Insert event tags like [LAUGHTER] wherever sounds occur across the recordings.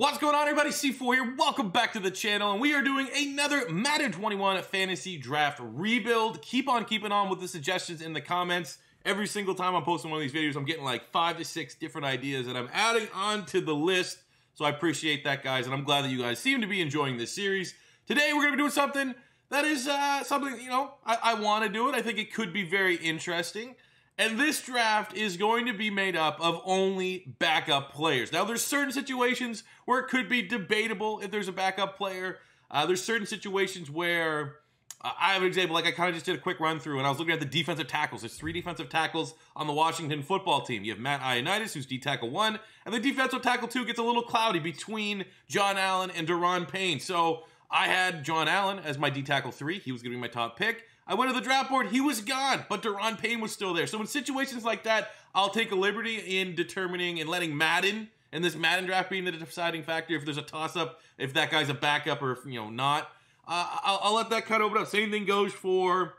What's going on everybody? C4 here. Welcome back to the channel and we are doing another Madden 21 Fantasy Draft rebuild. Keep on keeping on with the suggestions in the comments. Every single time I'm posting one of these videos, I'm getting like five to six different ideas and I'm adding on to the list. So I appreciate that guys and I'm glad that you guys seem to be enjoying this series. Today we're going to be doing something that is uh, something, you know, I, I want to do it. I think it could be very interesting. And this draft is going to be made up of only backup players. Now, there's certain situations where it could be debatable if there's a backup player. Uh, there's certain situations where uh, I have an example, like I kind of just did a quick run through, and I was looking at the defensive tackles. There's three defensive tackles on the Washington football team. You have Matt Ioannidis, who's D tackle one, and the defensive tackle two gets a little cloudy between John Allen and Daron Payne. So I had John Allen as my D tackle three. He was going to be my top pick. I went to the draft board, he was gone, but Daron Payne was still there. So in situations like that, I'll take a liberty in determining and letting Madden and this Madden draft being the deciding factor if there's a toss up, if that guy's a backup or if, you know, not. Uh, I'll, I'll, let that kind of open up. Same thing goes for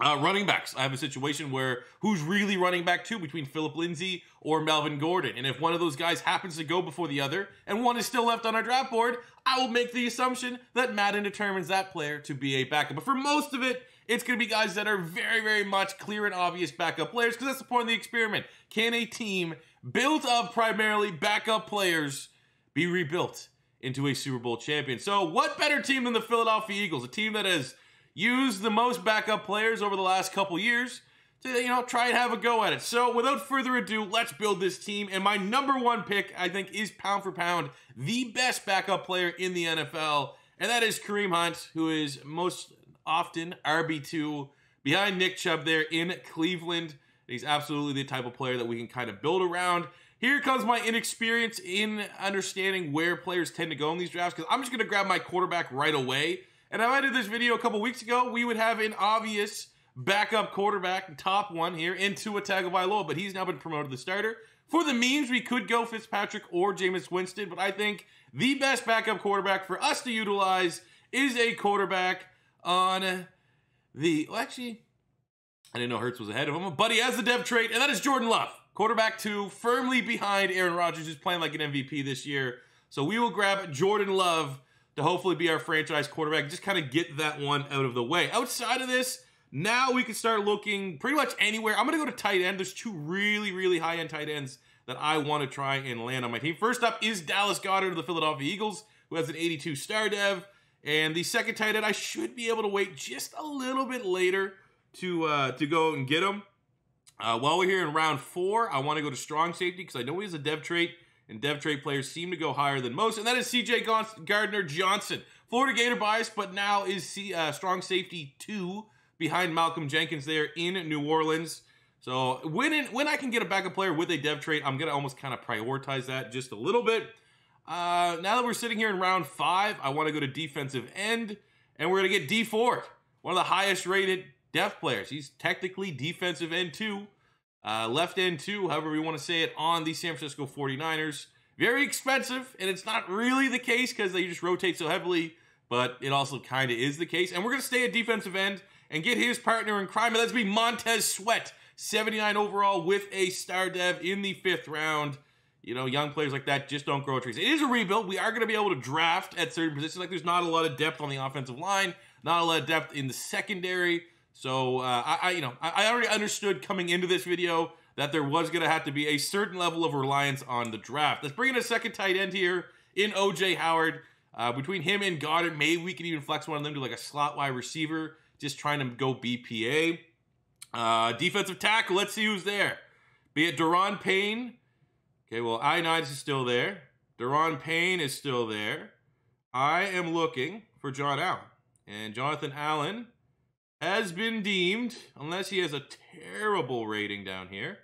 uh, running backs. I have a situation where who's really running back two between Phillip Lindsay or Melvin Gordon. And if one of those guys happens to go before the other and one is still left on our draft board, I will make the assumption that Madden determines that player to be a backup. But for most of it, it's going to be guys that are very, very much clear and obvious backup players because that's the point of the experiment. Can a team built of primarily backup players be rebuilt into a Super Bowl champion? So, what better team than the Philadelphia Eagles, a team that has used the most backup players over the last couple years? to you know try and have a go at it. So without further ado, let's build this team. And my number one pick, I think, is pound for pound the best backup player in the NFL, and that is Kareem Hunt, who is most often RB2 behind Nick Chubb there in Cleveland. He's absolutely the type of player that we can kind of build around. Here comes my inexperience in understanding where players tend to go in these drafts because I'm just going to grab my quarterback right away. And I did this video a couple weeks ago. We would have an obvious backup quarterback, top one here, into a Tagovailoa, but he's now been promoted to the starter. For the means, we could go Fitzpatrick or Jameis Winston, but I think the best backup quarterback for us to utilize is a quarterback on the. Well, actually, I didn't know Hurts was ahead of him, but he has the dev trait, and that is Jordan Love. Quarterback two, firmly behind Aaron Rodgers, who's playing like an MVP this year. So we will grab Jordan Love to hopefully be our franchise quarterback. Just kind of get that one out of the way. Outside of this, now we can start looking pretty much anywhere. I'm going to go to tight end. There's two really, really high end tight ends that I want to try and land on my team. First up is Dallas Goedert of the Philadelphia Eagles, who has an 82 star dev. And the second tight end, I should be able to wait just a little bit later to uh, to go and get him. Uh, while we're here in round four, I want to go to strong safety because I know he has a dev trait, and dev trait players seem to go higher than most. And that is CJ Gardner Johnson, Florida Gator bias, but now is C, uh, strong safety two behind Malcolm Jenkins there in New Orleans. So when in, when I can get a backup player with a dev trait, I'm gonna almost kind of prioritize that just a little bit. Uh, now that we're sitting here in round five, I want to go to defensive end, and we're going to get Dee Ford, one of the highest rated depth players. He's technically defensive end two, uh, left end two, however we want to say it, on the San Francisco 49ers. Very expensive, and it's not really the case because they just rotate so heavily, but it also kind of is the case. And we're going to stay at defensive end and get his partner in crime, and that's be Montez Sweat, 79 overall with a star dev in the fifth round you know, young players like that just don't grow trees. It is a rebuild. We are going to be able to draft at certain positions. Like there's not a lot of depth on the offensive line, not a lot of depth in the secondary. So uh, I, I, you know, I, I already understood coming into this video that there was going to have to be a certain level of reliance on the draft. Let's bring in a second tight end here in OJ Howard. Uh, between him and Goedert, maybe we can even flex one of them to like a slot wide receiver, just trying to go BPA. Uh, defensive tackle, let's see who's there. Be it Daron Payne, Okay, well, Ioannidis is still there. Daron Payne is still there. I am looking for John Allen. And Jonathan Allen has been deemed, unless he has a terrible rating down here.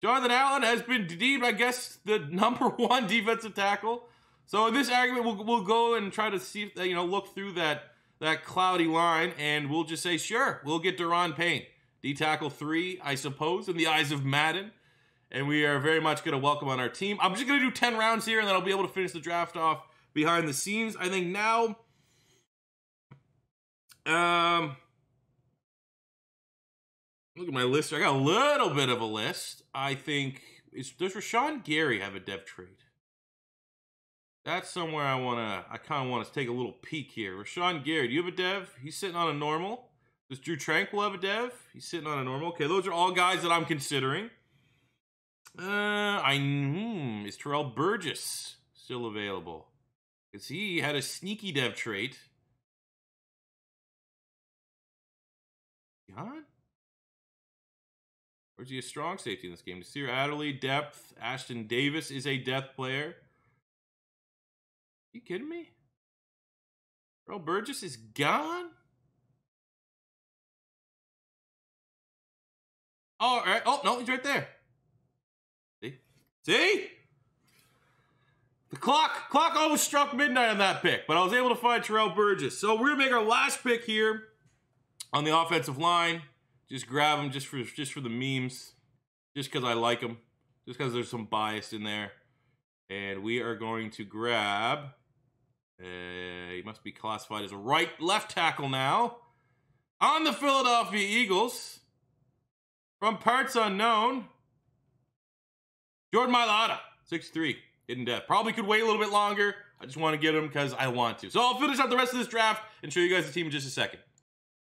Jonathan Allen has been deemed, I guess, the [LAUGHS] number one defensive tackle. So in this argument, we'll, we'll go and try to see, you know, look through that that cloudy line, and we'll just say, sure, we'll get Daron Payne. D tackle three, I suppose, in the eyes of Madden and we are very much going to welcome on our team. I'm just going to do 10 rounds here, and then I'll be able to finish the draft off behind the scenes. I think now, um, look at my list. I got a little bit of a list. I think is does Rashan Gary have a dev trade? that's somewhere I want to, I kind of want to take a little peek here. Rashan Gary, do you have a dev? He's sitting on a normal. Does Drew Tranquill have a dev? He's sitting on a normal. Okay, those are all guys that I'm considering. Uh, I, hmm, is Terrell Burgess still available? Because he had a sneaky dev trait. Gone? Or is he a strong safety in this game? Nasir Adderley, depth. Ashtyn Davis is a depth player. You kidding me? Earl Burgess is gone? Oh, all right. Oh, no, he's right there. See? The clock, clock almost struck midnight on that pick, but I was able to find Terrell Burgess. So we're gonna make our last pick here on the offensive line. Just grab him just for just for the memes, just because I like him, just because there's some bias in there. And we are going to grab. Uh, he must be classified as a right left tackle now on the Philadelphia Eagles from parts unknown. Jordan Mailata, 6'3", hidden depth. Probably could wait a little bit longer. I just want to get him because I want to. So I'll finish out the rest of this draft and show you guys the team in just a second.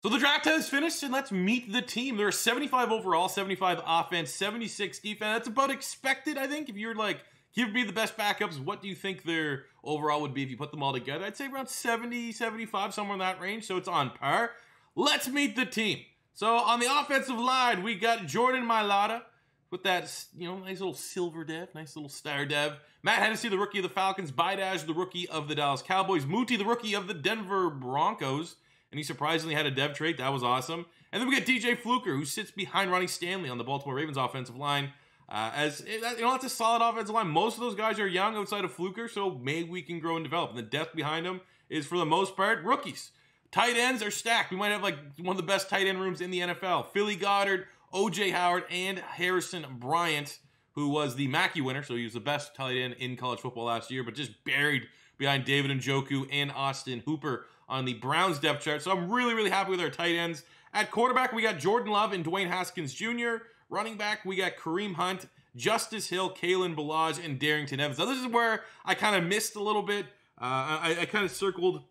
So the draft has finished, and let's meet the team. There are 75 overall, 75 offense, 76 defense. That's about expected, I think. If you're like, give me the best backups, what do you think their overall would be if you put them all together? I'd say around 70, 75, somewhere in that range. So it's on par. Let's meet the team. So on the offensive line, we got Jordan Mailata with that, you know, nice little silver dev, nice little star dev. Matt Hennessy, the rookie of the Falcons. Biadasz, the rookie of the Dallas Cowboys. Muti, the rookie of the Denver Broncos and he surprisingly had a dev trait. That was awesome. And then we got DJ Fluker, who sits behind Ronnie Stanley on the Baltimore Ravens offensive line. Uh, as you know, that's a solid offensive line. Most of those guys are young outside of Fluker, so maybe we can grow and develop. And the depth behind them is, for the most part, rookies. Tight ends are stacked. We might have like one of the best tight end rooms in the NFL. Philly Goedert, OJ Howard, and Harrison Bryant, who was the Mackey winner, so he was the best tight end in college football last year, but just buried behind David Njoku and Austin Hooper on the Browns depth chart. So I'm really, really happy with our tight ends. At quarterback, we got Jordan Love and Dwayne Haskins Jr. Running back, we got Kareem Hunt, Justice Hill, Kalen Ballage, and Darrington Evans. Now, this is where I kind of missed a little bit. Uh, I, I kind of circled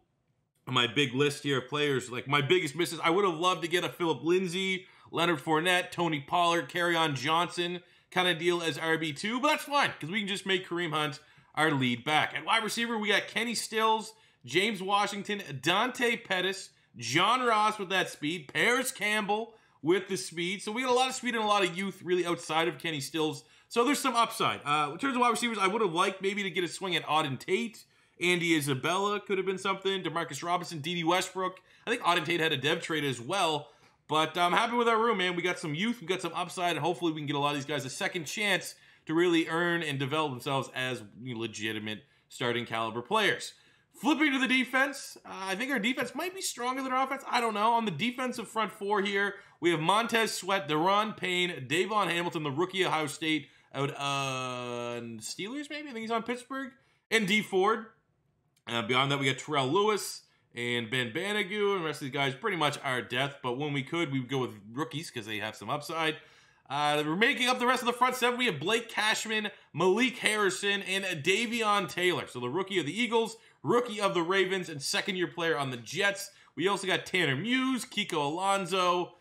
my big list here of players. Like my biggest misses, I would have loved to get a Philip Lindsay, Leonard Fournette, Tony Pollard, Kerryon Johnson kind of deal as RB2, but that's fine because we can just make Kareem Hunt our lead back. At wide receiver, we got Kenny Stills, James Washington, Dante Pettis, John Ross with that speed, Parris Campbell with the speed. So we got a lot of speed and a lot of youth really outside of Kenny Stills. So there's some upside. Uh, in terms of wide receivers, I would have liked maybe to get a swing at Auden Tate. Andy Isabella could have been something. Demarcus Robinson, Dede Westbrook. I think Auden Tate had a dev trade as well. But I'm happy with our room, man. We got some youth, we got some upside, and hopefully we can get a lot of these guys a second chance to really earn and develop themselves as legitimate starting caliber players. Flipping to the defense, uh, I think our defense might be stronger than our offense. I don't know. On the defensive front four here, we have Montez Sweat, Daron Payne, Davon Hamilton, the rookie Ohio State out uh, Steelers, maybe. I think he's on Pittsburgh, and Dee Ford. Uh, beyond that, we got Terrell Lewis and Ben Banogu, and the rest of these guys pretty much our death. But when we could, we would go with rookies because they have some upside. Uh, we're making up the rest of the front seven. We have Blake Cashman, Malik Harrison, and Davion Taylor. So the rookie of the Eagles, rookie of the Ravens, and second year player on the Jets. We also got Tanner Muse, Kiko Alonso.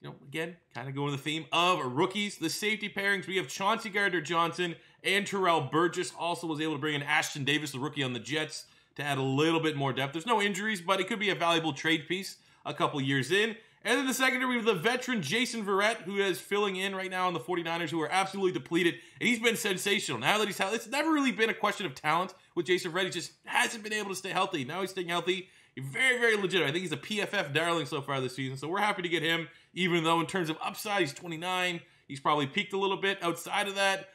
You know, again, kind of going the theme of rookies. The safety pairings, we have Chauncey Gardner Johnson and Terrell Burgess. Also was able to bring in Ashtyn Davis, the rookie on the Jets, to add a little bit more depth. There's no injuries, but it could be a valuable trade piece a couple years in. And then the secondary, we have the veteran Jason Verrett, who is filling in right now on the 49ers, who are absolutely depleted. And he's been sensational. Now that he's healthy, it's never really been a question of talent with Jason Verrett. He just hasn't been able to stay healthy. Now he's staying healthy. Very, very legit. I think he's a PFF darling so far this season. So we're happy to get him, even though in terms of upside, he's 29. He's probably peaked a little bit. Outside of that,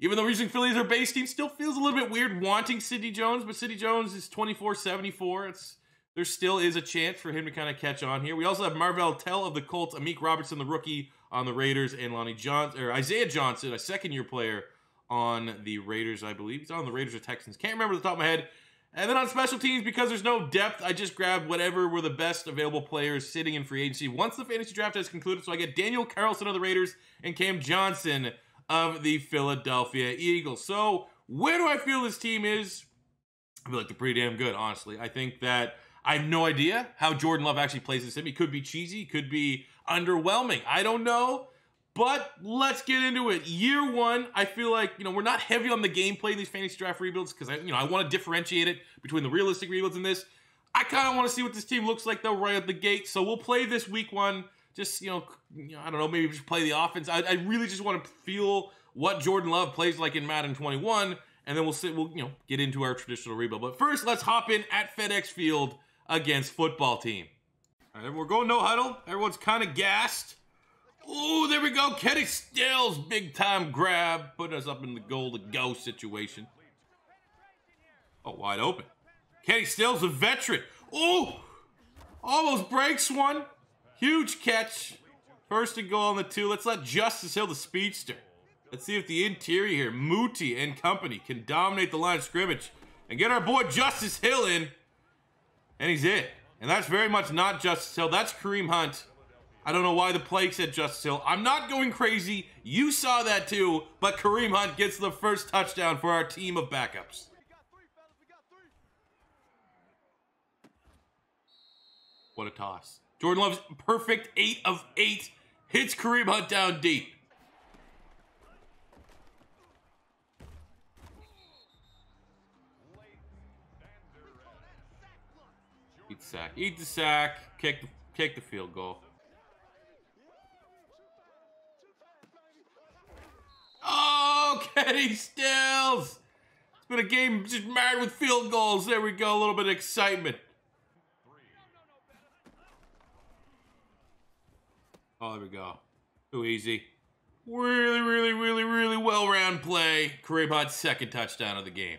even though we're using Philly as our base team, still feels a little bit weird wanting Sidney Jones, but Sidney Jones is 24 74. It's there still is a chance for him to kind of catch on here. We also have Marvell Tell of the Colts, Amik Robertson, the rookie on the Raiders, and Lonnie Johnson or Isaiah Johnson, a second year player on the Raiders, I believe. He's on the Raiders or Texans. Can't remember the top of my head. And then on special teams, because there's no depth, I just grabbed whatever were the best available players sitting in free agency once the fantasy draft has concluded. So I get Daniel Carlson of the Raiders and Cam Johnston of the Philadelphia Eagles. So where do I feel this team is? I feel like they're pretty damn good, honestly. I think that I have no idea how Jordan Love actually plays this sim. He could be cheesy, could be underwhelming. I don't know. But let's get into it. Year one, I feel like you know we're not heavy on the gameplay in these fantasy draft rebuilds because I you know I want to differentiate it between the realistic rebuilds and this. I kind of want to see what this team looks like though right at the gate. So we'll play this week one. Just you know, you know I don't know, maybe just play the offense. I, I really just want to feel what Jordan Love plays like in Madden 21, and then we'll sit. We'll you know get into our traditional rebuild. But first, let's hop in at FedEx Field against football team. All right, we're going no huddle. Everyone's kind of gassed. Oh, there we go. Kenny Stills, big time grab, putting us up in the goal to go situation. Oh, wide open. Kenny Stills, a veteran. Oh, almost breaks one. Huge catch. First and goal on the two. Let's let Justice Hill, the speedster. Let's see if the interior here, Muti and company, can dominate the line of scrimmage and get our boy Justice Hill in. And he's it. And that's very much not Justice Hill. That's Kareem Hunt. I don't know why the play said Justice Hill. I'm not going crazy. You saw that too. But Kareem Hunt gets the first touchdown for our team of backups. What a toss. Jordan Love's perfect 8 of 8. Hits Kareem Hunt down deep. Eat the sack. Eat the sack. Kick the, kick the field goal. Oh, Kenny Stills! It's been a game just married with field goals. There we go. A little bit of excitement. Oh, there we go. Too easy. Really, really, really, really well-round play. Hunt's second touchdown of the game.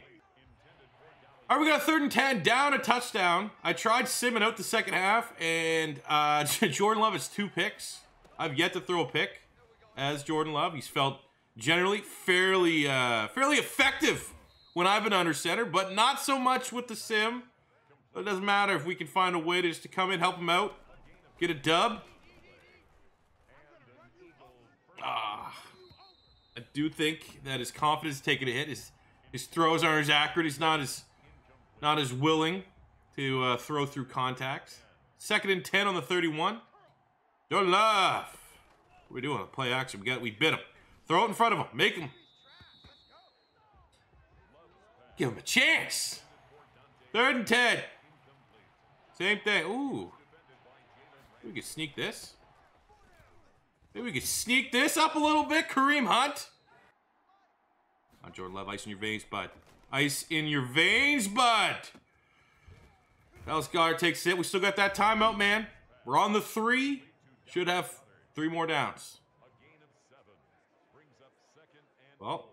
All right, we got a third and 10, down a touchdown. I tried simming out the second half, and uh, [LAUGHS] Jordan Love has two picks. I've yet to throw a pick as Jordan Love. He's felt generally fairly uh, fairly effective when I've been under center, but not so much with the sim. It doesn't matter if we can find a way to just to come in, help him out, get a dub. Ah, I do think that his confidence is taking a hit. His his throws aren't as accurate. He's not as not as willing to uh, throw through contacts. Second and 10 on the 31. Don't laugh. What are we doing? A play action. We got we bit him. Throw it in front of him. Make him. Give him a chance. Third and 10. Same thing. Ooh. We could sneak this. Maybe we could sneak this up a little bit. Kareem Hunt. On Jordan Love, ice in your veins, bud. Ice in your veins, bud. Dallas takes it. We still got that timeout, man. We're on the three. Should have three more downs. Well,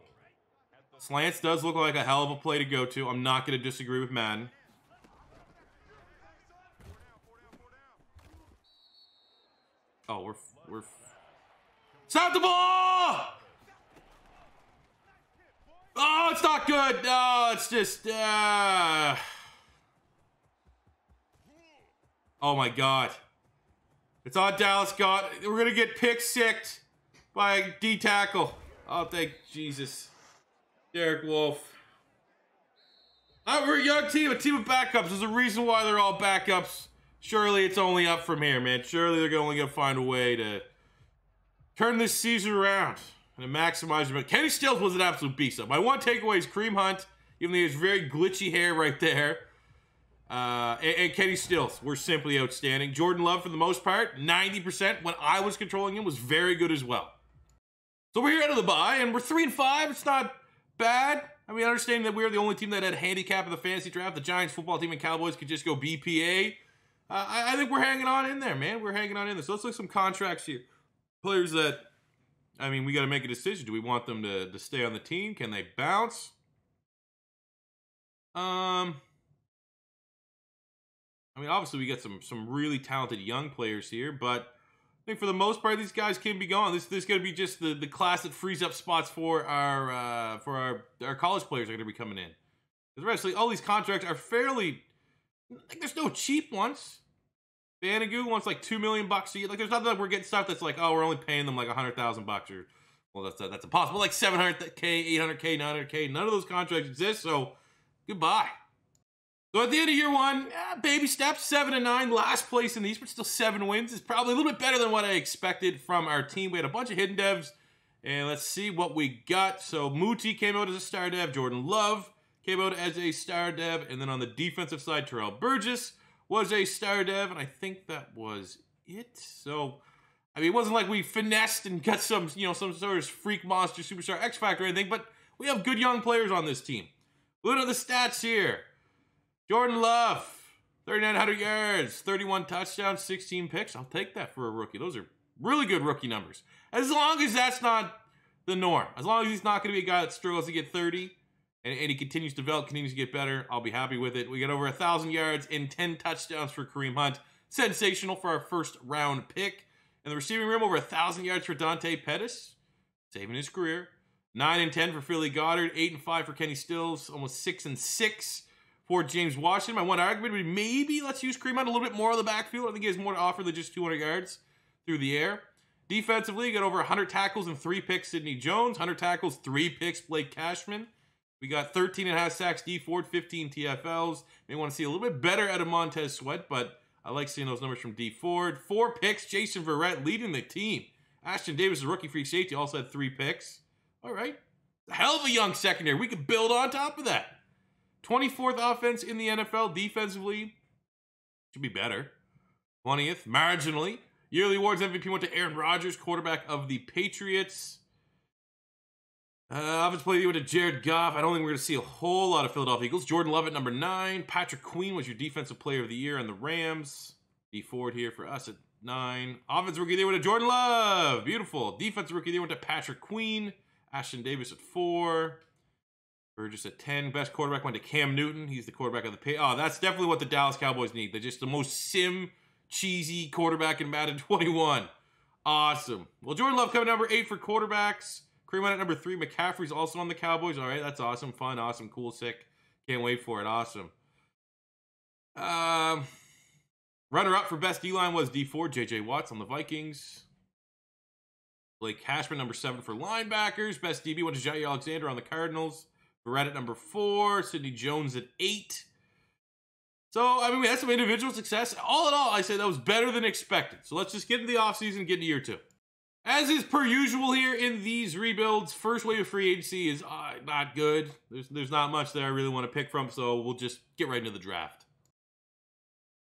slants does look like a hell of a play to go to. I'm not going to disagree with Madden. Oh, we're we're. Stop the ball! Oh, it's not good. No, it's just. Uh... Oh my god. It's on Dallas God. We're gonna get pick six by D tackle. Oh, thank Jesus. Derek Wolfe. Uh, we're a young team, a team of backups. There's a reason why they're all backups. Surely it's only up from here, man. Surely they're only gonna find a way to turn this season around and maximize. But Kenny Stills was an absolute beast. My one takeaway is Kareem Hunt, even though he has very glitchy hair right there. Uh, and, and, Kenny Stills were simply outstanding. Jordan Love, for the most part, 90% when I was controlling him, was very good as well. So we're here out of the bye, and we're three and five. It's not bad. I mean, understanding that we're the only team that had handicap in the fantasy draft. The Giants football team and Cowboys could just go BPA. Uh, I, I, think we're hanging on in there, man. We're hanging on in there. So let's look some contracts here. Players that, I mean, we got to make a decision. Do we want them to, to stay on the team? Can they bounce? Um, I mean, obviously we got some some really talented young players here, but I think for the most part, these guys can be gone. This this is going to be just the, the class that frees up spots for our uh, for our our college players are going to be coming in. Because rest all these contracts are fairly like there's no cheap ones. Banogu wants like two million bucks a year. Like there's nothing that we're getting stuff that's like oh we're only paying them like a hundred thousand bucks or well that's a, that's impossible like seven hundred k, eight hundred k, nine hundred k. None of those contracts exist. So goodbye. So at the end of year one, eh, baby steps, seven and nine, last place in these, but still seven wins is probably a little bit better than what I expected from our team. We had a bunch of hidden devs, and let's see what we got. So Muti came out as a star dev, Jordan Love came out as a star dev, and then on the defensive side, Terrell Burgess was a star dev, and I think that was it. So I mean, it wasn't like we finessed and got some, you know, some sort of freak monster superstar X Factor or anything, but we have good young players on this team. Look at the stats here. Jordan Love, 3,900 yards, 31 touchdowns, 16 picks. I'll take that for a rookie. Those are really good rookie numbers. As long as that's not the norm. As long as he's not going to be a guy that struggles to get 30 and, and he continues to develop, continues to get better, I'll be happy with it. We got over a 1,000 yards and 10 touchdowns for Kareem Hunt. Sensational for our first round pick. And the receiving room, over a 1,000 yards for Dante Pettis, saving his career. 9 and 10 for Philly Goedert, 8 and 5 for Kenny Stills, almost 6 and 6 for James Washington. My one argument would be maybe let's use Kareem Hunt a little bit more on the backfield. I think he has more to offer than just 200 yards through the air. Defensively, got over 100 tackles and three picks, Sidney Jones. 100 tackles, three picks, Blake Cashman. We got 13 and a half sacks, Dee Ford, 15 TFLs. May want to see a little bit better out of Montez Sweat, but I like seeing those numbers from Dee Ford. Four picks, Jason Verrett leading the team. Ashtyn Davis, a rookie free safety, also had three picks. All right. Hell of a young secondary. We could build on top of that. 24th offense in the NFL defensively. Should be better. 20th, marginally. Yearly awards MVP went to Aaron Rodgers, quarterback of the Patriots. Uh, offense player went to Jared Goff. I don't think we're going to see a whole lot of Philadelphia Eagles. Jordan Love at number nine. Patrick Queen was your defensive player of the year on the Rams. Dee Ford here for us at nine. Offensive rookie there went to Jordan Love. Beautiful. Defensive rookie there went to Patrick Queen. Ashtyn Davis at four. Burgess at 10. Best quarterback went to Cam Newton. He's the quarterback of the pay. Oh, that's definitely what the Dallas Cowboys need. They're just the most sim cheesy quarterback in Madden 21. Awesome. Well, Jordan Love coming number eight for quarterbacks. Kareem at number three. McCaffrey's also on the Cowboys. All right, that's awesome. Fun, awesome, cool, sick. Can't wait for it. Awesome. Um, runner up for best D line was Dee Ford, JJ Watts on the Vikings. Blake Cashman, number seven for linebackers. Best DB went to Jaire Alexander on the Cardinals. Verrett at number four, Sidney Jones at eight. So, I mean, we had some individual success. All in all, I say that was better than expected. So let's just get into the offseason get into year two. As is per usual here in these rebuilds, first wave of free agency is uh, not good. There's, there's not much that I really want to pick from, so we'll just get right into the draft.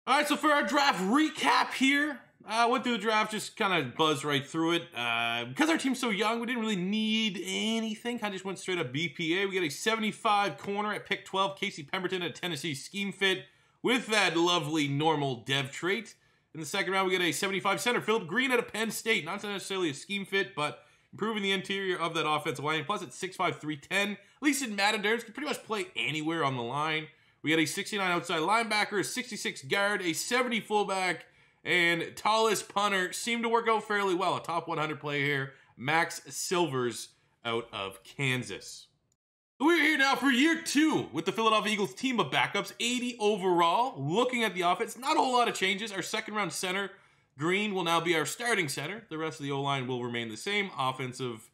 All right, so for our draft recap here, I uh, went through the draft, just kind of buzzed right through it. Uh, because our team's so young, we didn't really need anything. Of just went straight up BPA. We got a 75 corner at pick 12, Casey Pemberton at Tennessee scheme fit with that lovely normal dev trait. In the second round, we get a 75 center, Philip Green at a Penn State. Not necessarily a scheme fit, but improving the interior of that offensive line. Plus, at 6'5", 310, at least in Madden Dares, can pretty much play anywhere on the line. We got a 69 outside linebacker, a 66 guard, a 70 fullback, and tallest punter seemed to work out fairly well. A top 100 player here, Max Silvers out of Kansas. We're here now for year two with the Philadelphia Eagles team of backups, 80 overall. Looking at the offense, not a whole lot of changes. Our second round center, Green, will now be our starting center. The rest of the O line will remain the same. Offensive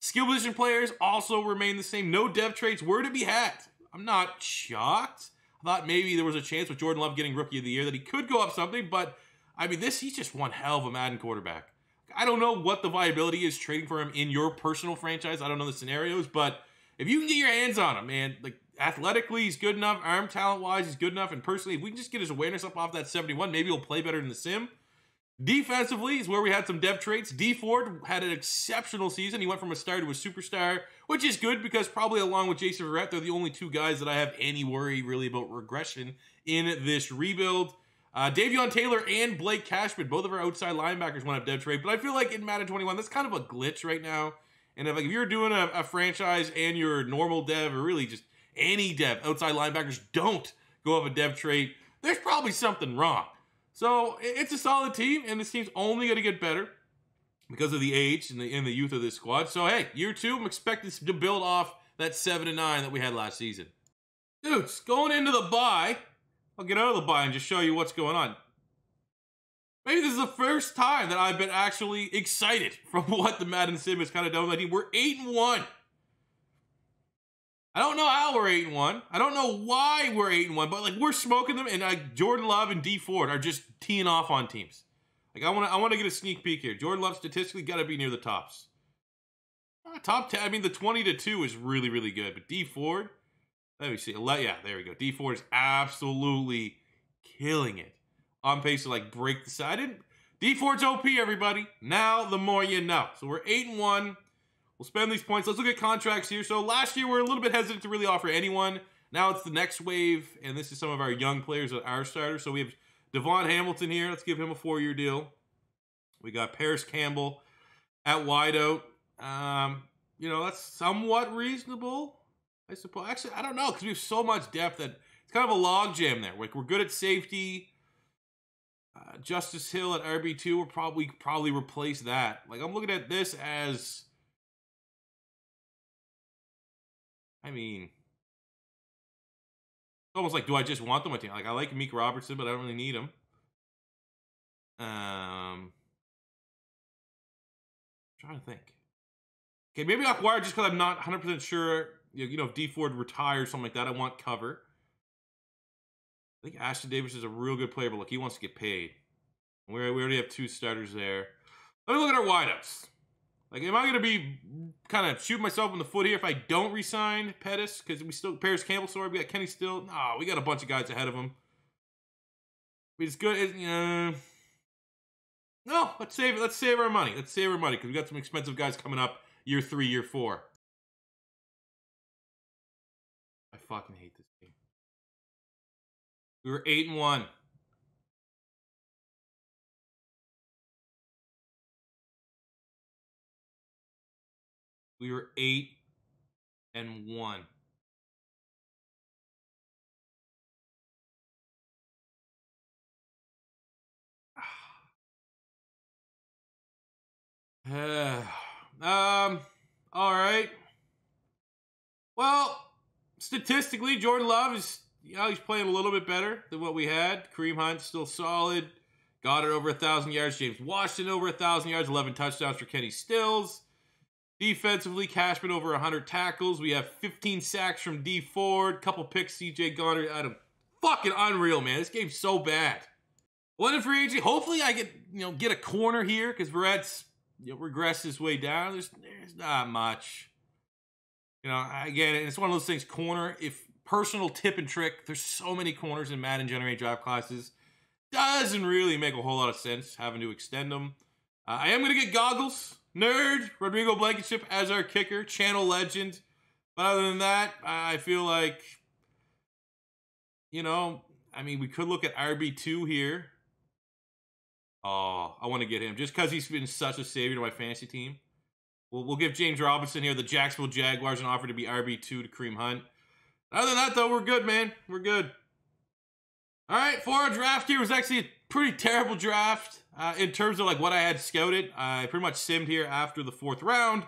skill position players also remain the same. No dev traits were to be had. I'm not shocked. I thought maybe there was a chance with Jordan Love getting rookie of the year that he could go up something, but I mean, this, he's just one hell of a Madden quarterback. I don't know what the viability is trading for him in your personal franchise. I don't know the scenarios, but if you can get your hands on him, man, like athletically, he's good enough. Arm talent wise, he's good enough. And personally, if we can just get his awareness up off that 71, maybe he'll play better in the sim. Defensively is where we had some depth traits. Dee Ford had an exceptional season. He went from a star to a superstar, which is good because probably along with Jason Verrett, they're the only two guys that I have any worry really about regression in this rebuild. Uh, Davion Taylor and Blake Cashman, both of our outside linebackers went up dev trade, but I feel like in Madden 21, that's kind of a glitch right now. And if, like, if you're doing a, a franchise and your normal dev, or really just any dev, outside linebackers don't go up a dev trade, there's probably something wrong. So it's a solid team, and this team's only going to get better because of the age and the, and the youth of this squad. So hey, year two, I'm expecting to build off that seven and nine that we had last season. Dudes, going into the bye, I'll get out of the bye and just show you what's going on. Maybe this is the first time that I've been actually excited from [LAUGHS] what the Madden Sim has kind of done. Like we're eight and one. I don't know how we're eight and one. I don't know why we're eight and one, but like we're smoking them, and like Jordan Love and Dee Ford are just teeing off on teams. Like I want to, I want to get a sneak peek here. Jordan Love statistically got to be near the tops. Uh, top ten. I mean, the twenty to two is really, really good. But Dee Ford, let me see. Yeah, there we go. Dee Ford is absolutely killing it. On pace to like break the side. Dee Ford's OP, everybody. Now the more you know. So we're eight and one. We'll spend these points. Let's look at contracts here. So last year we are a little bit hesitant to really offer anyone. Now it's the next wave, and this is some of our young players that are starters. So we have Davon Hamilton here. Let's give him a four-year deal. We got Parris Campbell at wideout. Um, you know, that's somewhat reasonable, I suppose. Actually, I don't know, because we have so much depth that it's kind of a logjam there. Like, we're good at safety. Uh, Justice Hill at RB2, we'll probably probably replace that. Like, I'm looking at this as I mean, it's almost like, do I just want them team? Like, I like Meek Robertson, but I don't really need him. Um, I'm trying to think. Okay, maybe acquire just because I'm not 100% sure. You know, if Dee Ford retires, or something like that, I want cover. I think Ashtyn Davis is a real good player, but look, he wants to get paid. We already have two starters there. Let me look at our wideouts. Like, am I going to be kind of shooting myself in the foot here if I don't resign Pettis? Because we still, Parris Campbell, sorry, we got Kenny Still. No, we got a bunch of guys ahead of him. It's good. It, uh, no, let's save Let's save our money. Let's save our money because we got some expensive guys coming up year three, year four. I fucking hate. We were eight and one. We were eight and one. [SIGHS] um, all right. Well, statistically, Jordan Love is, you know, he's playing a little bit better than what we had. Kareem Hunt still solid. Got it over a thousand yards. James Washington over a thousand yards. Eleven touchdowns for Kenny Stills. Defensively, Cashman over 100 tackles. We have 15 sacks from Dee Ford, couple picks, CJ Goddard. Adam, fucking unreal, man. This game's so bad. One in free agency. Hopefully, I get you know get a corner here because Verrett's you know, regressed his way down. There's there's not much. You know, I again, it's one of those things. Corner, if personal tip and trick, there's so many corners in Madden Generate Drive classes. Doesn't really make a whole lot of sense having to extend them. Uh, I am gonna get goggles. Nerd, Rodrigo Blankenship as our kicker, channel legend. But other than that, I feel like, you know, I mean, we could look at RB2 here. Oh, I want to get him just because he's been such a savior to my fantasy team. We'll, we'll give James Robinson here, the Jacksonville Jaguars, an offer to be RB2 to Kareem Hunt. Other than that, though, we're good, man. We're good. All right, for our draft here was actually a pretty terrible draft. Uh, in terms of like what I had scouted, I pretty much simmed here after the fourth round.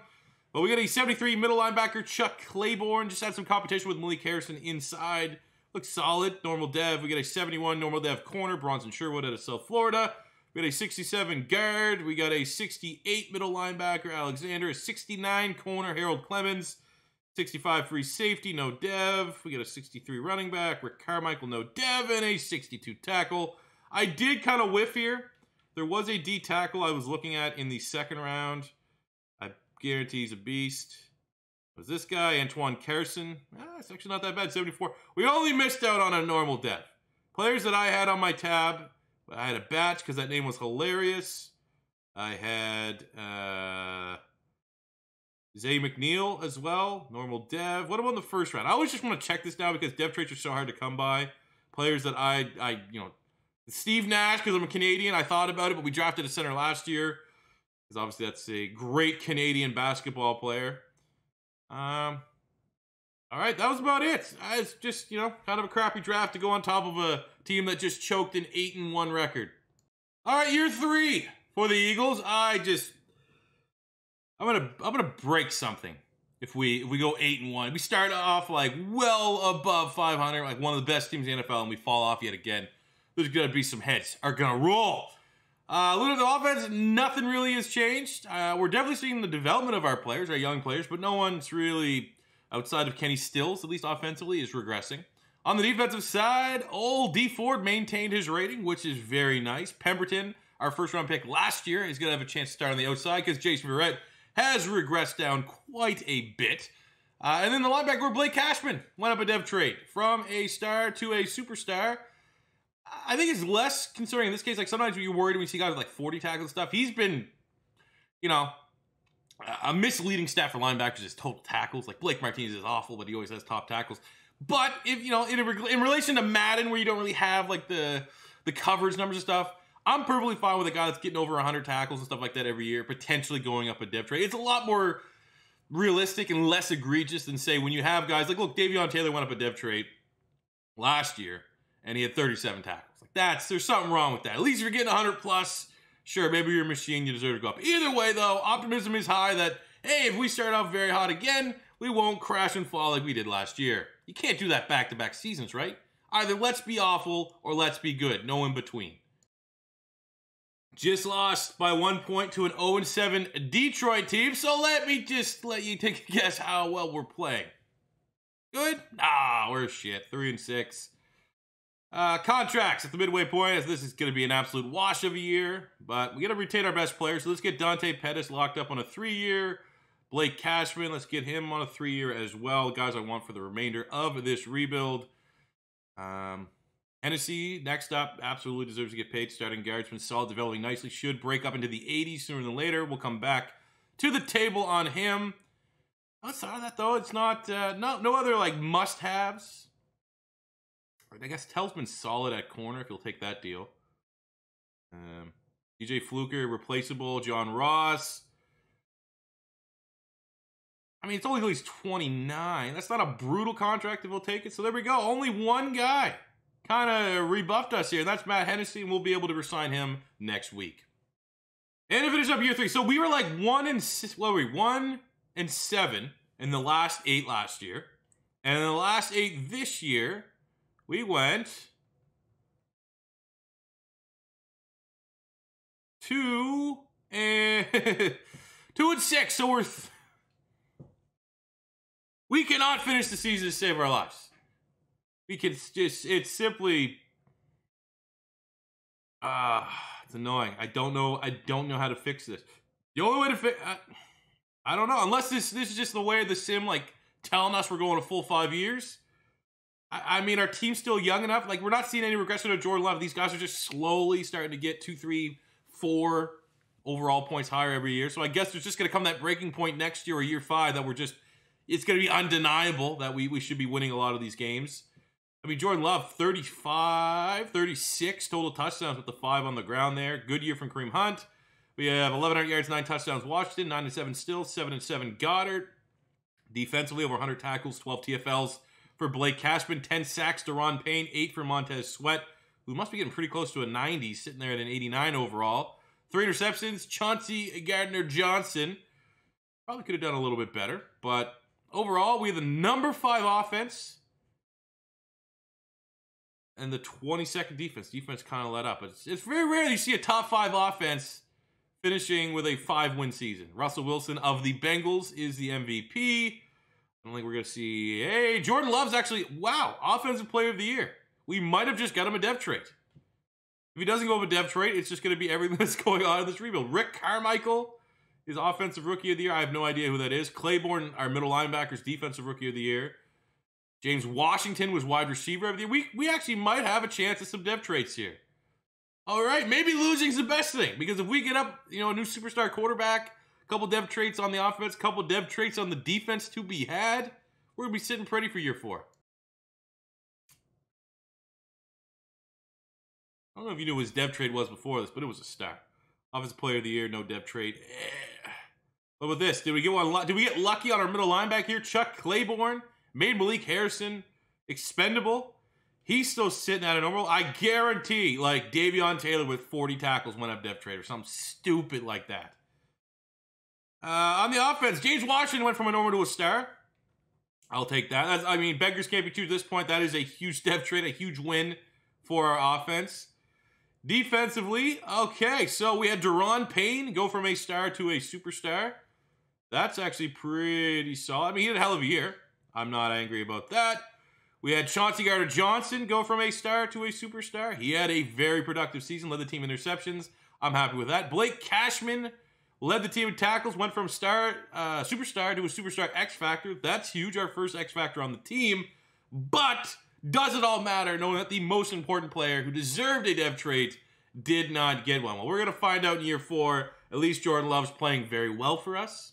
But we got a 73 middle linebacker, Chuck Claiborne. Just had some competition with Malik Harrison inside. Looks solid. Normal dev. We got a 71 normal dev corner, Bronson Sherwood out of South Florida. We got a 67 guard. We got a 68 middle linebacker, Alexander. A 69 corner, Harold Clemens. 65 free safety, no dev. We got a 63 running back, Rick Carmichael, no dev, and a 62 tackle. I did kind of whiff here. There was a D tackle I was looking at in the second round. I guarantee he's a beast. Was this guy, Antoine Carson? Ah, it's actually not that bad, 74. We only missed out on a normal dev. Players that I had on my tab, I had a batch because that name was hilarious. I had uh, Zay McNeil as well, normal dev. What about the first round? I always just want to check this now because dev traits are so hard to come by. Players that I, I you know, Steve Nash, because I'm a Canadian, I thought about it, but we drafted a center last year. Because obviously that's a great Canadian basketball player. Um, all right, that was about it. It's just, you know, kind of a crappy draft to go on top of a team that just choked an 8 and 1 record. All right, year three for the Eagles. I just I'm gonna I'm gonna break something if we if we go eight and one. We start off like well above 500, like one of the best teams in the NFL, and we fall off yet again there's to be some heads are to roll. Uh, at the offense, nothing really has changed. Uh, we're definitely seeing the development of our players, our young players, but no one's really outside of Kenny Stills, at least offensively, is regressing. On the defensive side, old Dee Ford maintained his rating, which is very nice. Pemberton, our first round pick last year, is going to have a chance to start on the outside because Jason Verrett has regressed down quite a bit. Uh, and then the linebacker Blake Cashman went up a dev trade from a star to a superstar. I think it's less concerning in this case. Like sometimes you're worried when you see guys with like 40 tackles and stuff. He's been, you know, a misleading stat for linebackers is total tackles. Like Blake Martinez is awful, but he always has top tackles. But if you know, in, a, in relation to Madden, where you don't really have like the the coverage numbers and stuff, I'm perfectly fine with a guy that's getting over 100 tackles and stuff like that every year, potentially going up a dev trade. It's a lot more realistic and less egregious than say when you have guys like look, Davion Taylor went up a dev trade last year and he had 37 tackles. Like that's there's something wrong with that. At least you're getting 100 plus, sure, maybe you're a machine, you deserve to go up. Either way, though, optimism is high that hey, if we start off very hot again, we won't crash and fall like we did last year. You can't do that back to back seasons, right? Either let's be awful or let's be good. No in between. Just lost by one point to an 0 7 Detroit team, so let me just let you take a [LAUGHS] guess how well we're playing. Good? Ah, we're shit. 3 and 6. Uh, contracts at the midway point, as this is going to be an absolute wash of a year, but we got to retain our best players. So let's get Dante Pettis locked up on a three year. Blake Cashman, let's get him on a three year as well. Guys, I want for the remainder of this rebuild. Um, Hennessy, next up, absolutely deserves to get paid. Starting guard's been solid, developing nicely. Should break up into the 80s sooner than later. We'll come back to the table on him. Outside of that, though, it's not uh, no no other like must haves. I guess Tell's been solid at corner if you'll take that deal. Um, DJ Fluker, replaceable. John Ross. I mean, it's only at least 29. That's not a brutal contract if we'll take it. So there we go. Only one guy kind of rebuffed us here. And that's Matt Hennessy, and we'll be able to resign him next week. And to finish up year three. So we were like one and six, what were we? One and seven in the last eight last year. And in the last eight this year, we went two and [LAUGHS] two and six. So we're th- we cannot finish the season to save our lives. We can just it's simply ah uh, it's annoying. I don't know. I don't know how to fix this. The only way to fix I, I don't know unless this this is just the way the sim like telling us we're going a full five years I, I mean, our team's still young enough. Like, we're not seeing any regression of Jordan Love. These guys are just slowly starting to get two, three, four overall points higher every year. So I guess there's just going to come that breaking point next year or year five that we're just, it's going to be undeniable that we, we should be winning a lot of these games. I mean, Jordan Love, 35, 36 total touchdowns with the five on the ground there. Good year from Kareem Hunt. We have 1,100 yards, nine touchdowns. Washington, nine and seven still, seven and seven Goedert. Defensively, over 100 tackles, 12 TFLs for Blake Cashman, 10 sacks to Ron Payne, 8 for Montez Sweat, who must be getting pretty close to a 90, sitting there at an 89 overall. Three interceptions, Chauncey Gardner Johnson. Probably could have done a little bit better, but overall, we have the number five offense and the 22nd defense. Defense kind of let up. It's, it's very rare you see a top five offense finishing with a five win season. Russell Wilson of the Bengals is the MVP. I don't think we're going to see. Hey, Jordan Love's actually, wow, offensive player of the year. We might have just got him a dev trade. If he doesn't go up a dev trade, it's just going to be [LAUGHS] everything that's going on in this rebuild. Rick Carmichael is offensive rookie of the year. I have no idea who that is. Claiborne, our middle linebackers, defensive rookie of the year. James Washington was wide receiver of the year. We, we actually might have a chance at some dev traits here. All right, maybe losing's the best thing because if we get up, you know, a new superstar quarterback a couple dev traits on the offense, a couple dev traits on the defense to be had. We're to be sitting pretty for year four. I don't know if you knew what his dev trade was before this, but it was a star. Offensive player of the year, no dev trade. Eh. What about this? Did we get one? Did we get lucky on our middle linebacker here? Chuck Claiborne made Malik Harrison expendable. He's still sitting at a normal. I guarantee, like Davion Taylor with 40 tackles went up dev trade or something stupid like that. Uh, on the offense, James Washington went from a normal to a star. I'll take that. That's, I mean, beggars can't be choosers at this point. That is a huge step trade, a huge win for our offense. Defensively, okay, so we had Daron Payne go from a star to a superstar. That's actually pretty solid. I mean, he had a hell of a year. I'm not angry about that. We had Chauncey Gardner Johnson go from a star to a superstar. He had a very productive season, led the team in interceptions. I'm happy with that. Blake Cashman led the team in tackles, went from star uh, superstar to a superstar X Factor. That's huge, our first X Factor on the team. But does it all matter knowing that the most important player who deserved a dev trait did not get one? Well, we're going to find out in year four. At least Jordan Love's playing very well for us.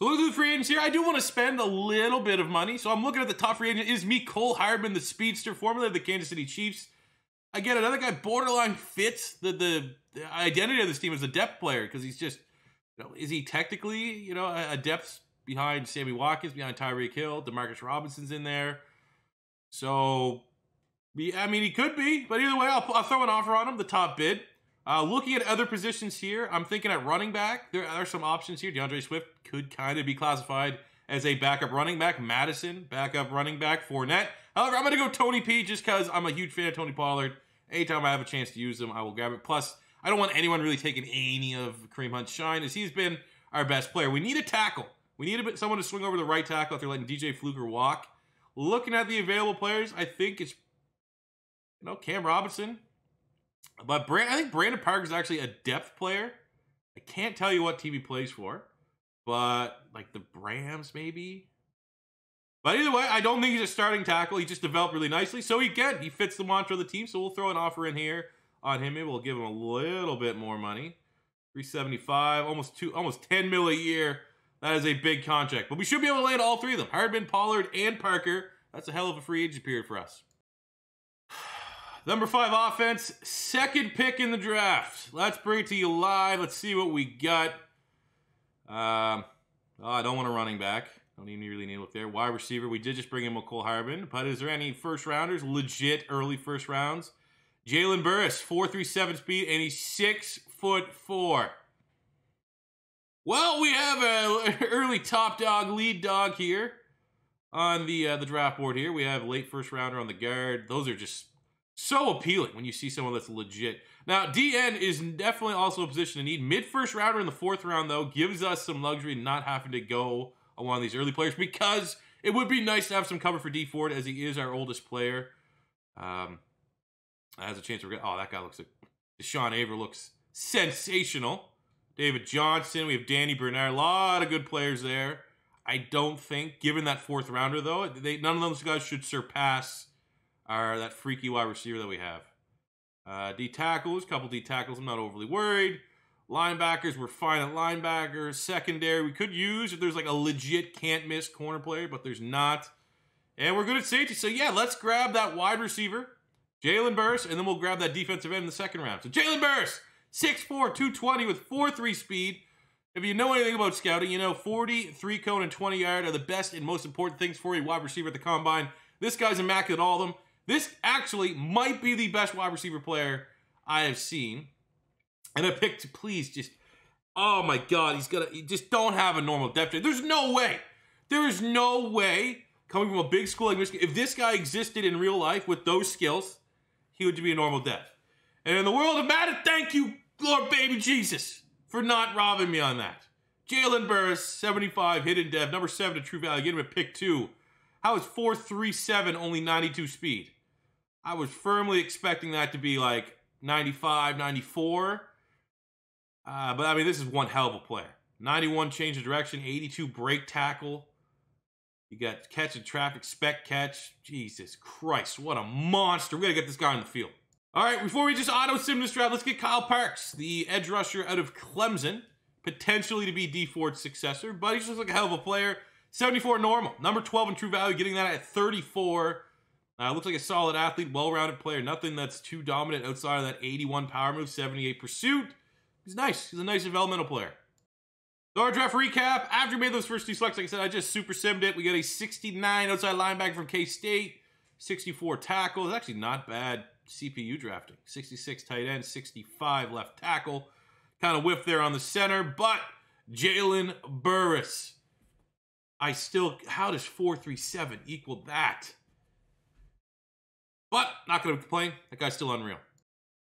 So look at the free agents here. I do want to spend a little bit of money. So I'm looking at the top free agent. Is Mecole Hardman, the speedster, formerly of the Kansas City Chiefs. Again, another guy borderline fits the, the, the identity of this team as a depth player because he's just, you know, is he technically, you know, a, a depth behind Sammy Watkins, behind Tyreek Hill, Demarcus Robinson's in there. So, I mean, he could be, but either way, I'll, I'll throw an offer on him, the top bid. Uh, looking at other positions here, I'm thinking at running back, there are some options here. D'Andre Swift could kind of be classified as a backup running back. Mattison, backup running back. Fournette. However, I'm going to go Tony P just because I'm a huge fan of Tony Pollard. Anytime I have a chance to use him, I will grab it. Plus, I don't want anyone really taking any of Kareem Hunt's shine as he's been our best player. We need a tackle. We need bit, someone to swing over the right tackle if they're letting DJ Fluker walk. Looking at the available players, I think it's, you know, Cam Robinson, but Brand, I think Brandon Parker is actually a depth player. I can't tell you what team he plays for, but like the Rams maybe. But either way, I don't think he's a starting tackle. He just developed really nicely. So he get he fits the mantra of the team. So we'll throw an offer in here on him. Maybe we'll give him a little bit more money. 375, almost two, almost 10 mil a year. That is a big contract. But we should be able to land all three of them. Hardman, Pollard, and Parker. That's a hell of a free agent period for us. Number five offense, second pick in the draft. Let's bring it to you live. Let's see what we got. Um, oh, I don't want a running back. Don't even really need to look there. Wide receiver, we did just bring in Mecole Hardman, but is there any first rounders? Legit early first rounds. Jalen Burris, 437 speed, and he's six foot four. Well, we have an [LAUGHS] early top dog, lead dog here on the uh, the draft board here. We have late first rounder on the guard. Those are just so appealing when you see someone that's legit. Now, DN is definitely also a position to need. Mid first rounder in the fourth round, though, gives us some luxury not having to go on one of these early players because it would be nice to have some cover for Dee Ford as he is our oldest player. Um, has a chance to. get. Oh, that guy looks like Deshaun Aver looks sensational. David Johnson. We have Danny Bernard. A lot of good players there. I don't think, given that fourth rounder, though, they, none of those guys should surpass are that freaky wide receiver that we have. Uh, D tackles, couple D tackles. I'm not overly worried. Linebackers, we're fine at linebackers. Secondary, we could use if there's like a legit can't miss corner player, but there's not. And we're good at safety. So yeah, let's grab that wide receiver, Jalen Burris, and then we'll grab that defensive end in the second round. So Jalen Burris, 6'4, 220 with 4-3 speed. If you know anything about scouting, you know 40, 3 cone, and 20 yard are the best and most important things for a wide receiver at the combine. This guy's immaculate all of them. This actually might be the best wide receiver player I have seen. And I picked, please just, oh my God, he's gonna, he just don't have a normal depth chart. There's no way. There is no way coming from a big school like Michigan, if this guy existed in real life with those skills, he would be a normal depth. And in the world of Madden, thank you, Lord baby Jesus, for not robbing me on that. Jalen Burris, 75, hidden dev, number seven to true value, get him at pick two. How is 437 only 92 speed? I was firmly expecting that to be like 95, 94. Uh, but I mean, this is one hell of a player. 91 change of direction, 82 break tackle. You got catch and traffic, spec catch. Jesus Christ, what a monster. We got to get this guy in the field. All right, before we just auto sim this draft, let's get Kyle Parks, the edge rusher out of Clemson, potentially to be Dee Ford's successor, but he's just like a hell of a player. 74 normal, number 12 in true value, getting that at 34. Uh, looks like a solid athlete, well-rounded player. Nothing that's too dominant outside of that 81 power move, 78 pursuit. He's nice. He's a nice developmental player. So our draft recap. After we made those first two selects, like I said, I just super simmed it. We got a 69 outside linebacker from K-State, 64 tackle. It's actually not bad CPU drafting. 66 tight end, 65 left tackle. Kind of whiffed there on the center, but Jalen Burris. I still, how does 437 equal that? But not going to complain. That guy's still unreal.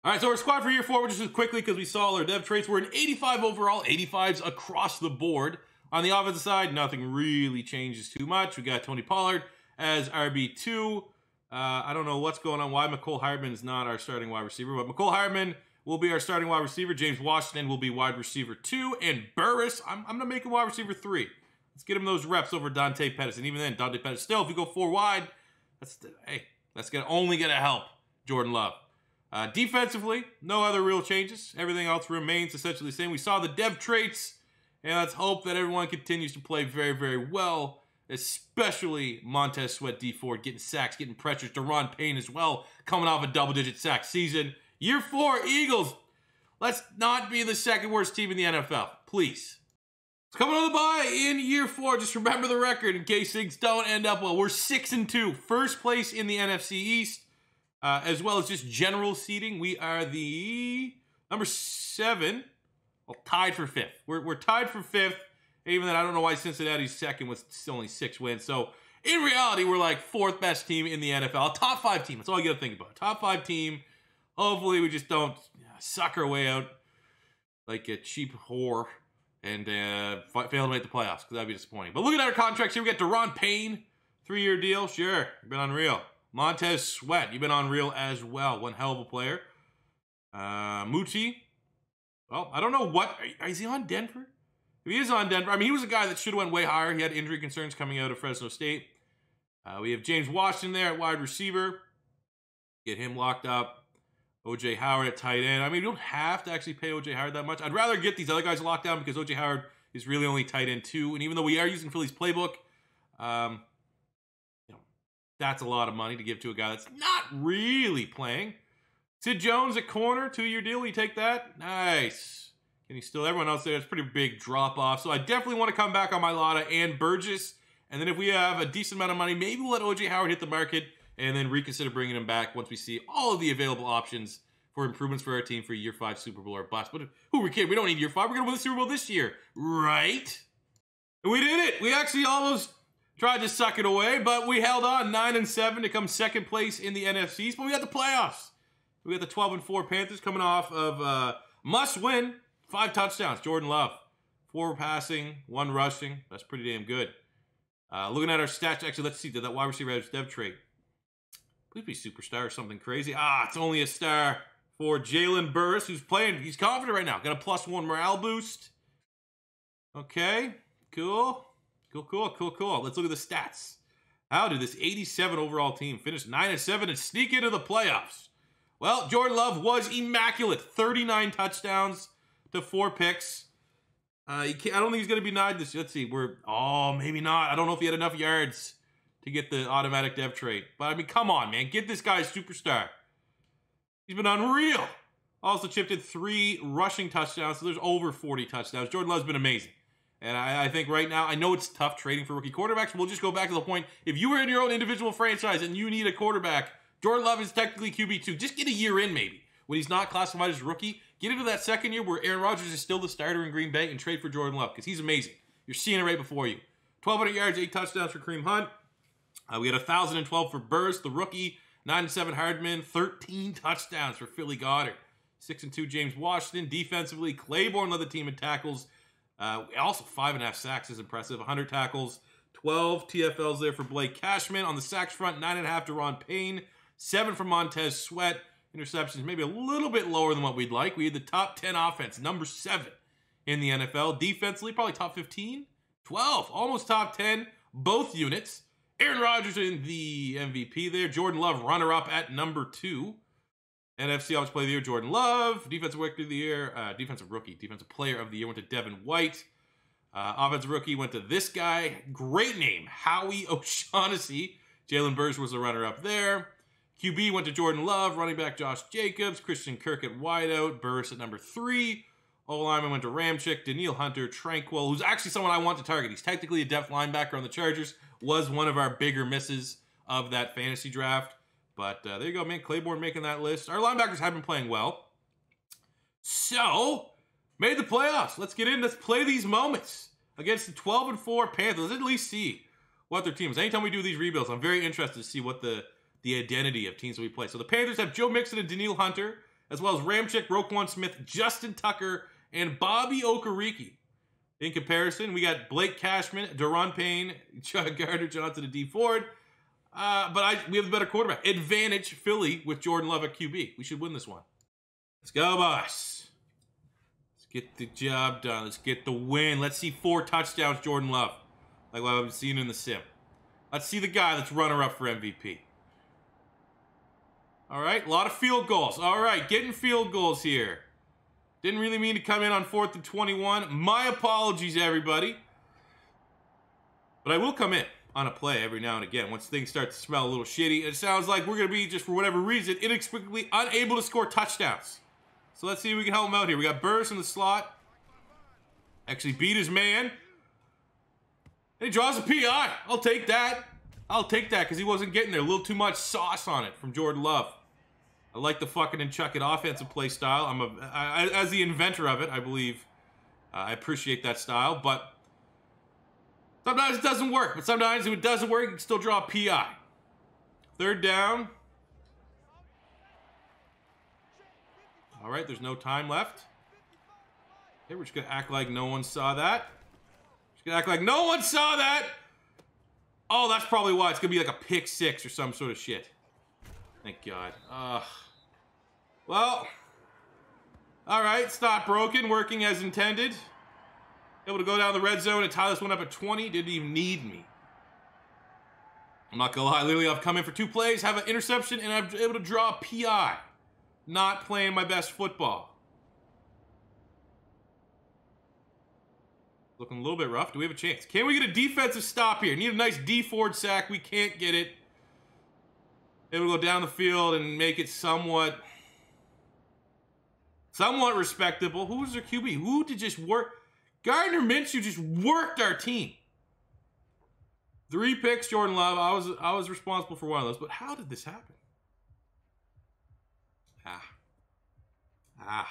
All right, so our squad for year four, we'll just quickly because we saw all our dev traits. We're an 85 overall, 85s across the board. On the offensive side, nothing really changes too much. We got Tony Pollard, as RB2. Uh, I don't know what's going on, why Mecole is not our starting wide receiver, but Mecole Hardman will be our starting wide receiver. James Washington will be wide receiver two. And Burris, I'm, I'm going to make him wide receiver three. Let's get him those reps over Dante Pettis. And even then, Dante Pettis, still, if you go four wide, that's, hey, that's gonna, only going to help Jordan Love. Uh, defensively, no other real changes. Everything else remains essentially the same. We saw the dev traits, and let's hope that everyone continues to play very, very well, especially Montez Sweat, Dee Ford getting sacks, getting pressures. Daron Payne as well, coming off a double-digit sack season. Year four, Eagles. Let's not be the second worst team in the NFL, please. It's coming on the bye in year four. Just remember the record in case things don't end up well. We're six and two, first place in the NFC East uh, as well as just general seeding. We are the number seven, well, tied for fifth. We're, we're tied for fifth. Even then, I don't know why Cincinnati's second still only six wins. So in reality, we're like fourth best team in the NFL, top five team. That's all you got to think about. Top five team. Hopefully, we just don't suck our way out like a cheap whore and uh, fail to make the playoffs because that'd be disappointing. But look at our contracts here. We got Daron Payne, three year deal. Sure, you've been unreal. Montez Sweat, you've been unreal as well. One hell of a player. Uh, Muti. Well, I don't know what. Is he on Denver? If he is on Denver, I mean, he was a guy that should have went way higher. He had injury concerns coming out of Fresno State. Uh, we have James Washington there at wide receiver. Get him locked up. OJ Howard at tight end. I mean, you don't have to actually pay OJ Howard that much. I'd rather get these other guys locked down because OJ Howard is really only tight end two. And even though we are using Philly's playbook, um, that's a lot of money to give to a guy that's not really playing. Sid Jones at corner, two year deal. You take that? Nice. Can you still, everyone else there, it's pretty big drop off. So I definitely want to come back on my Lotta and Burgess. And then if we have a decent amount of money, maybe we'll let OJ Howard hit the market and then reconsider bringing him back once we see all of the available options for improvements for our team for year five Super Bowl or bust. But who we kidding? We don't need year five. We're going to win the Super Bowl this year, right? We did it. We actually almost tried to suck it away, but we held on 9 and 7 to come second place in the NFCs. But we got the playoffs. We got the 12 and 4 Panthers coming off of uh, must win, five touchdowns. Jordan Love, four passing, one rushing. That's pretty damn good. Uh, looking at our stats, actually, let's see. Did that wide receiver have dev trait? Be superstar or something crazy. Ah, it's only a star for Jalen Burris, who's playing. He's confident right now. Got a plus one morale boost. Okay, cool. Cool, cool, cool, cool. Let's look at the stats. How did this 87 overall team finish 9 and 7 and sneak into the playoffs? Well, Jordan Love was immaculate. 39 touchdowns to four picks. Uh, I don't think he's going to be denied this. Let's see. We're, oh, maybe not. I don't know if he had enough yards to get the automatic dev trade. But I mean, come on, man. Get this guy a superstar. He's been unreal. Also chipped in three rushing touchdowns, so there's over 40 touchdowns. Jordan Love's been amazing. And I, I, think right now, I know it's tough trading for rookie quarterbacks. We'll just go back to the point. If you were in your own individual franchise and you need a quarterback, Jordan Love is technically QB2. Just get a year in, maybe. When he's not classified as rookie, get into that second year where Aaron Rodgers is still the starter in Green Bay and trade for Jordan Love because he's amazing. You're seeing it right before you. 1,200 yards, eight touchdowns for Kareem Hunt. Uh, we had 1,012 for Burris, the rookie. 9 and 7 Hardman, 13 touchdowns for Philly Goedert, 6 and 2 James Washington. Defensively, Claiborne led the team in tackles. Uh, also, five and a half sacks is impressive. 100 tackles, 12 TFLs there for Blake Cashman. On the sacks front, nine and a half to Ron Payne, seven for Montez Sweat. Interceptions maybe a little bit lower than what we'd like. We had the top 10 offense, number seven in the NFL. Defensively, probably top 15, 12, almost top 10, both units. Aaron Rodgers in the MVP there. Jordan Love, runner up at number two. NFC Offensive Player of the Year, Jordan Love. Defensive Rookie of the Year, uh, Defensive Rookie, Defensive Player of the Year went to Devin White. Uh, offensive Rookie went to this guy. Great name, Howie [LAUGHS] O'Shaughnessy. Jalen Burris was the runner-up there. QB went to Jordan Love. Running back Josh Jacobs. Christian Kirk at wideout. Burris at number three. O lineman went to Ramczyk, Danielle Hunter. Tranquill, who's actually someone I want to target. He's technically a depth linebacker on the Chargers. Was one of our bigger misses of that fantasy draft. But uh, there you go, man. Claiborne making that list. Our linebackers have been playing well. So, made the playoffs. Let's get in. Let's play these moments against the 12 and 4 Panthers. Let's at least see what their teams. Anytime we do these rebuilds, I'm very interested to see what the the identity of teams we play. So the Panthers have Joe Mixon and Danielle Hunter, as well as Ramczyk, Roquan Smith, Justin Tucker, and Bobby Okereke. In comparison, we got Blake Cashman, Daron Payne, [LAUGHS] Chuck Gardner Johnson, and Dee Ford. Uh, but I we have the better quarterback. Advantage Philly with Jordan Love at QB. We should win this one. Let's go, boss. Let's get the job done. Let's get the win. Let's see four touchdowns, Jordan Love, like what I've seen in the sim. Let's see the guy that's runner up for MVP. All right, a lot of field goals. All right, getting field goals here. Didn't really mean to come in on fourth and 21. My apologies, everybody. But I will come in on a play every now and again once things start to smell a little shitty. It sounds like we're going to be, just for whatever reason, inexplicably unable to score touchdowns. So let's see if we can help him out here. We got Burris in the slot. Actually beat his man. And he draws a PI. I'll take that. I'll take that because he wasn't getting there. A little too much sauce on it from Jordan Love. I like the fucking and chuck it offensive play style. I'm a I, as the inventor of it, I believe uh, I appreciate that style, but sometimes it doesn't work. But sometimes if it doesn't work, you can still draw a PI. Third down. All right, there's no time left. Okay, we're just gonna act like no one saw that. Just gonna act like no one saw that. Oh, that's probably why it's gonna be like a pick six or some sort of shit. Thank God. Uh, well, all right, not broken, working as intended. Able to go down the red zone and tie this one up at 20. Didn't even need me. I'm not gonna lie, literally, I've come in for two plays, have an interception, and I'm able to draw a PI. Not playing my best football. Looking a little bit rough. Do we have a chance? Can we get a defensive stop here? Need a nice Dee Ford sack. We can't get it. Able to go down the field and make it somewhat somewhat respectable. Who was their QB? Who did just work? Gardner Minshew just worked our team. Three picks, Jordan Love. I was I was responsible for one of those, but how did this happen? Ah. Ah.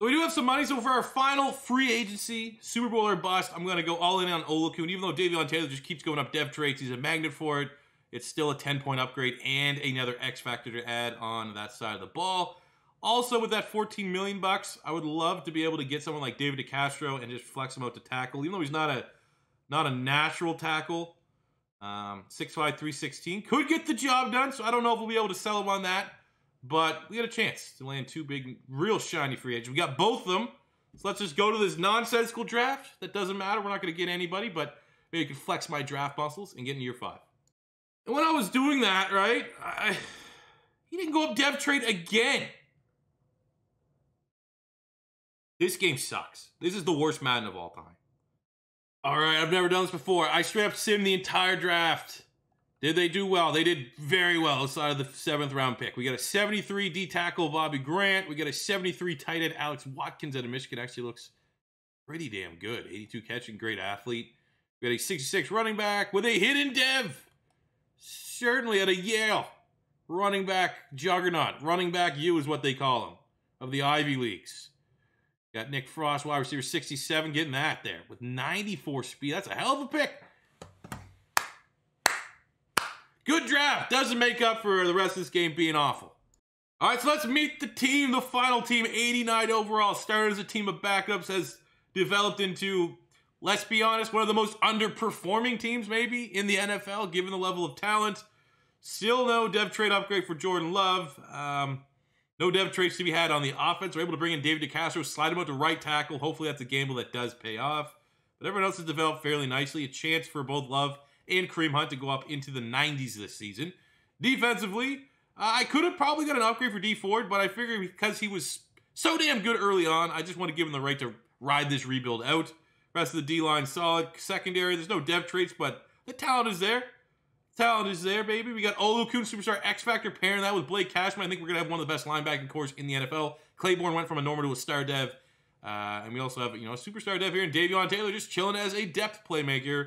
We do have some money. So for our final free agency, Super Bowl or bust, I'm going to go all in on Oluokun. Even though Davion Taylor just keeps going up dev traits, he's a magnet for it. It's still a 10 point upgrade and another X factor to add on that side of the ball. Also, with that 14 million bucks, I would love to be able to get someone like David DeCastro and just flex him out to tackle, even though he's not a not a natural tackle. Um, 6'5", 316 could get the job done. So I don't know if we'll be able to sell him on that, but we got a chance to land two big, real shiny free agents. We got both of them. So let's just go to this nonsensical draft. That doesn't matter. We're not going to get anybody, but maybe I can flex my draft muscles and get in year five. And when I was doing that, right, I, [SIGHS] he didn't go up dev trade again. This game sucks. This is the worst Madden of all time. All right, I've never done this before. I straight up sim the entire draft. Did they do well? They did very well outside of the seventh round pick. We got a 73 D tackle Bobby Grant. We got a 73 tight end Alex Watkins out of Michigan. Actually looks pretty damn good. 82 catching, great athlete. We got a 66 running back with a hidden dev certainly at a Yale running back juggernaut. Running back U is what they call him of the Ivy Leagues. Got Nick Frost, wide receiver 67, getting that there with 94 speed. That's a hell of a pick. Good draft. Doesn't make up for the rest of this game being awful. All right, so let's meet the team. The final team, 89 overall. Started as a team of backups, has developed into let's be honest, one of the most underperforming teams maybe in the NFL, given the level of talent. Still no dev trade upgrade for Jordan Love. Um, no dev trades to be had on the offense. We're able to bring in David DeCastro, slide him out to right tackle. Hopefully that's a gamble that does pay off. But everyone else has developed fairly nicely. A chance for both Love and Kareem Hunt to go up into the 90s this season. Defensively, uh, I could have probably got an upgrade for Dee Ford, but I figured because he was so damn good early on, I just want to give him the right to ride this rebuild out. Rest of the D line solid. Secondary, there's no dev traits, but the talent is there. Talent is there, baby. We got Oluokun, superstar X Factor, pairing that with Blake Cashman. I think we're gonna have one of the best linebacking cores in the NFL. Claiborne went from a normal to a star dev, uh, and we also have you know a superstar dev here, and Davion Taylor just chilling as a depth playmaker.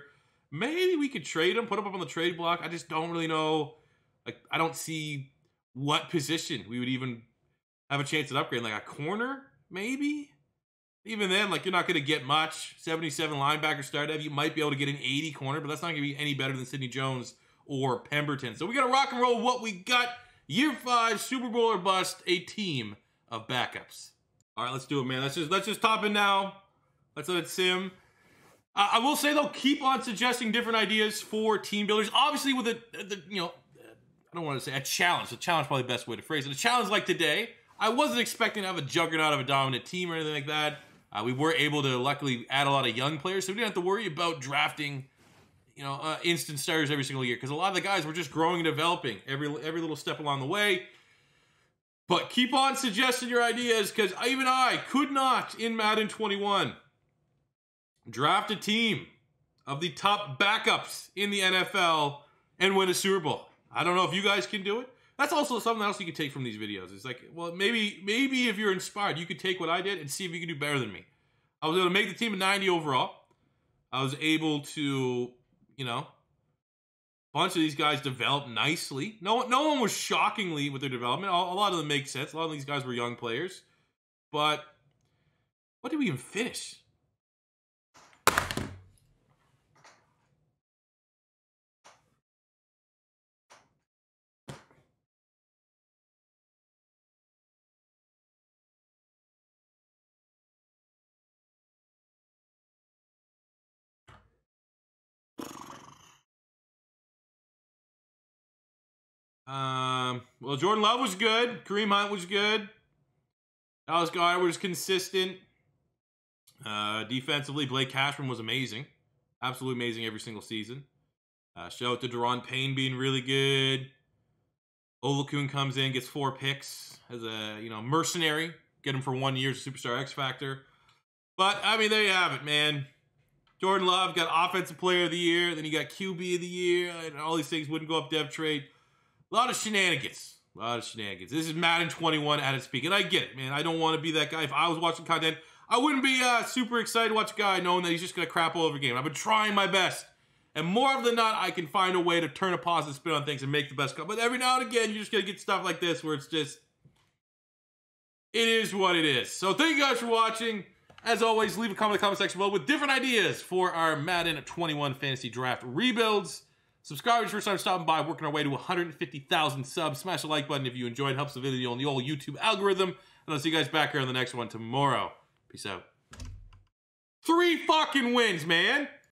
Maybe we could trade him, put him up on the trade block. I just don't really know. Like, I don't see what position we would even have a chance at upgrading. Like a corner, maybe even then, like you're not going to get much. 77 linebacker start You might be able to get an 80 corner, but that's not going to be any better than Sidney Jones or Pemberton. So we got to rock and roll what we got. Year five, Super Bowl or bust, a team of backups. All right, let's do it, man. Let's just let's just top it now. Let's let it sim. Uh, I will say though, keep on suggesting different ideas for team builders. Obviously, with a, the you know, I don't want to say a challenge. A challenge probably the best way to phrase it. A challenge like today, I wasn't expecting to have a juggernaut of a dominant team or anything like that. Uh, we were able to luckily add a lot of young players, so we didn't have to worry about drafting, you know, uh, instant stars every single year because a lot of the guys were just growing and developing every every little step along the way. But keep on suggesting your ideas because even I could not in Madden 21 draft a team of the top backups in the NFL and win a Super Bowl. I don't know if you guys can do it. That's also something else you can take from these videos. It's like, well, maybe maybe if you're inspired, you could take what I did and see if you can do better than me. I was able to make the team a 90 overall. I was able to, you know, a bunch of these guys developed nicely. No, no one was shockingly with their development. A lot of them make sense. A lot of these guys were young players. But what did we even finish? Um, well, Jordan Love was good. Kareem Hunt was good. Dallas Goedert was consistent. Uh, defensively, Blake Cashman was amazing. Absolutely amazing every single season. Uh, shout out to Daron Payne being really good. Oluokun comes in, gets four picks as a you know mercenary. Get him for one year as a superstar X Factor. But I mean, there you have it, man. Jordan Love got Offensive Player of the Year. Then you got QB of the Year. And all these things wouldn't go up dev trade. A lot of shenanigans. A lot of shenanigans. This is Madden 21 at its peak. And I get it, man. I don't want to be that guy. If I was watching content, I wouldn't be uh, super excited to watch a guy knowing that he's just going to crap all over the game. I've been trying my best. And more often than not, I can find a way to turn a positive spin on things and make the best cut. But every now and again, you're just going to get stuff like this where it's just, it is what it is. So thank you guys for watching. As always, leave a comment in the comment section below with different ideas for our Madden 21 fantasy draft rebuilds. Subscribe if first time stopping by, working our way to 150,000 subs. Smash the like button if you enjoyed. Helps the video on the old YouTube algorithm. And I'll see you guys back here on the next one tomorrow. Peace out. Three fucking wins, man.